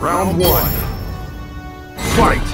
Round one. Fight!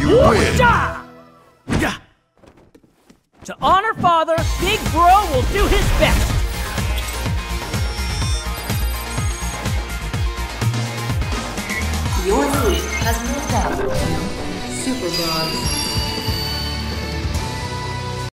You win! To honor Father, Big Bro will do his best! Your league has moved out. Super Bros.